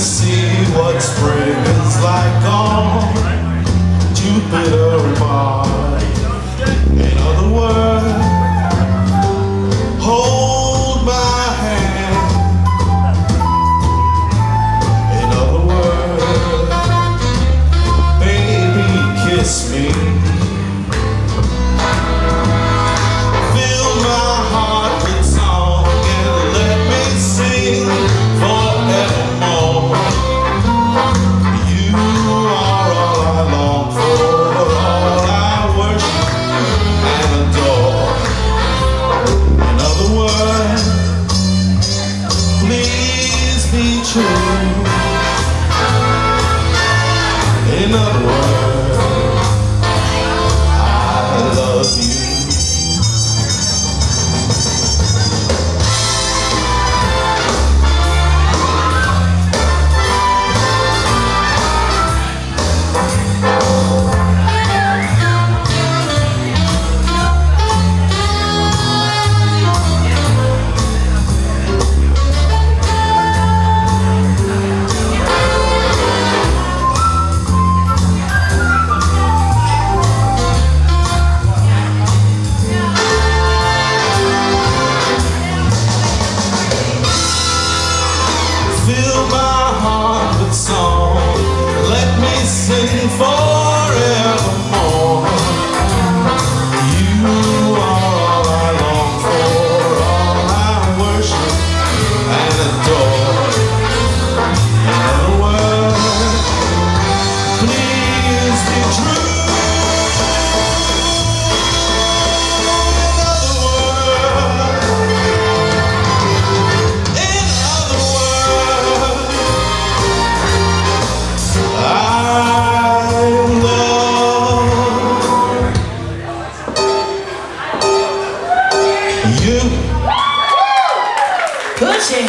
see what spring is like on Jupiter and Mars. true. In a fill my heart with song. Let me sing for. Hoje,